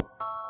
you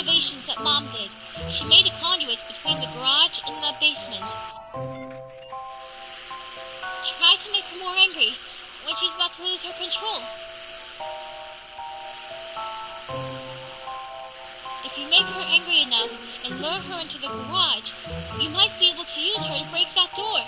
Renovations that Mom did, she made a conduit between the garage and the basement. Try to make her more angry when she's about to lose her control. If you make her angry enough and lure her into the garage, you might be able to use her to break that door.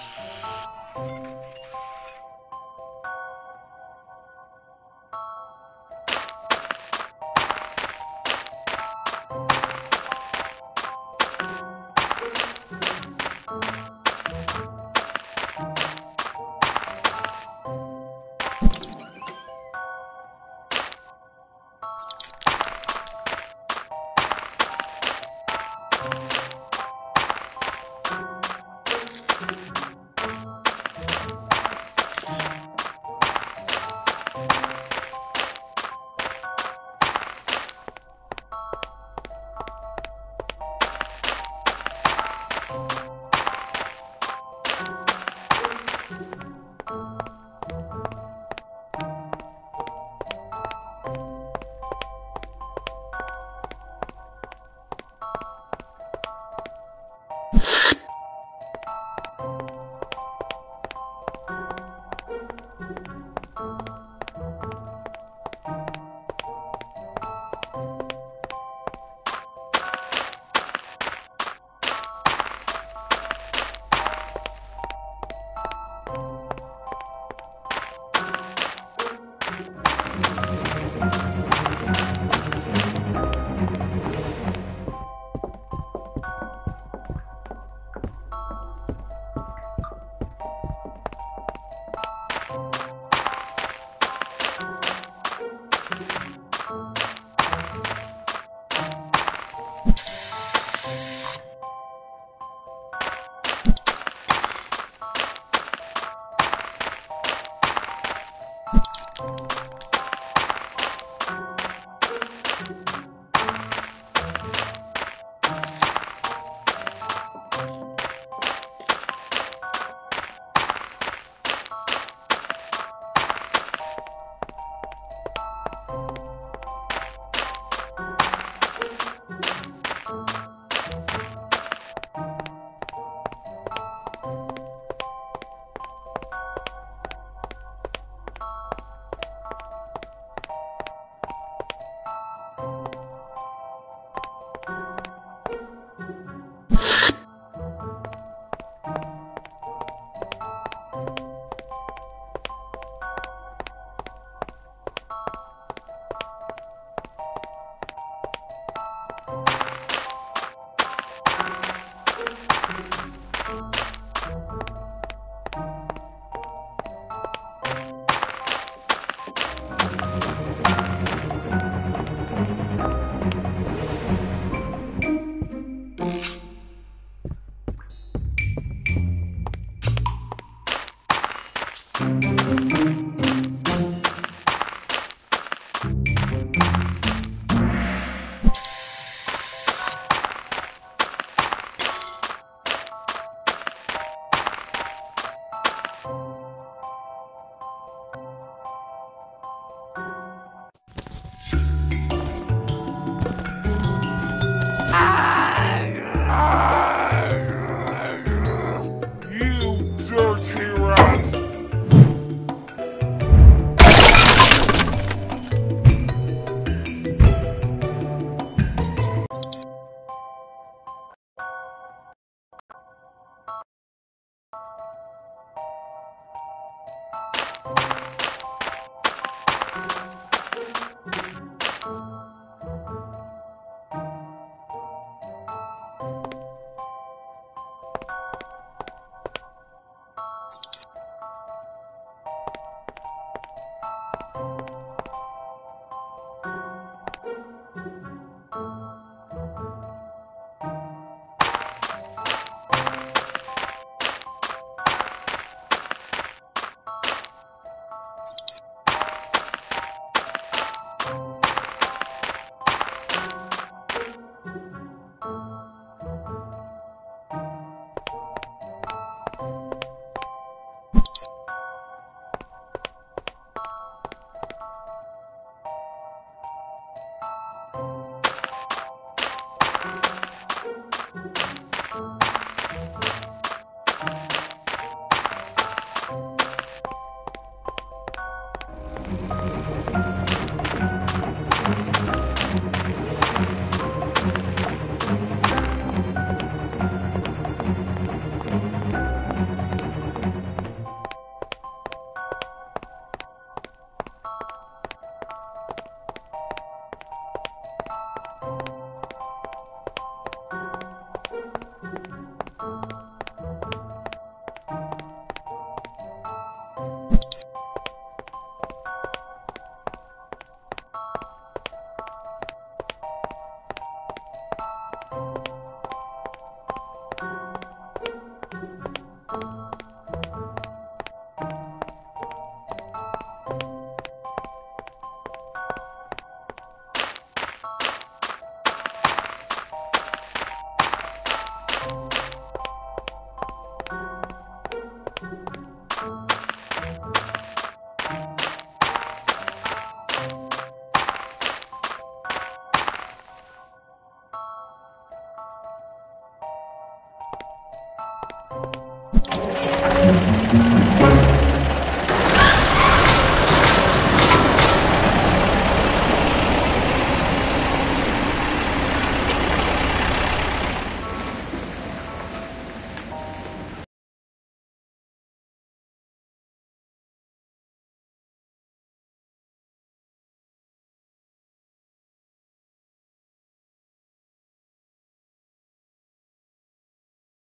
You